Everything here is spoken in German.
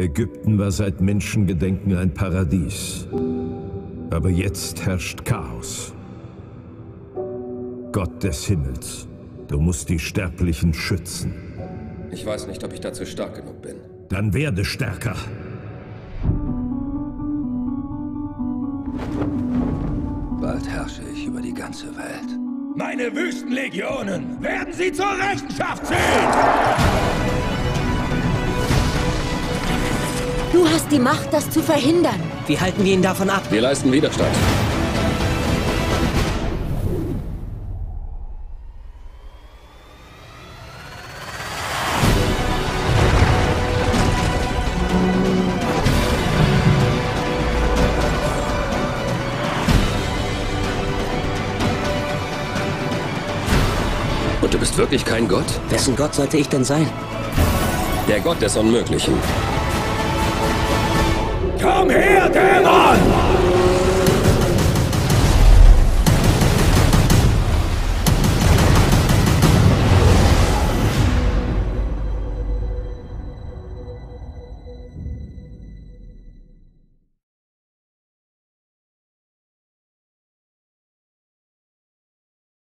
Ägypten war seit Menschengedenken ein Paradies. Aber jetzt herrscht Chaos. Gott des Himmels, du musst die Sterblichen schützen. Ich weiß nicht, ob ich dazu stark genug bin. Dann werde stärker. Bald herrsche ich über die ganze Welt. Meine Wüstenlegionen werden sie zur Rechenschaft ziehen! Du hast die Macht, das zu verhindern. Wie halten wir ihn davon ab? Wir leisten Widerstand. Und du bist wirklich kein Gott? Wessen Gott sollte ich denn sein? Der Gott des Unmöglichen. Come here!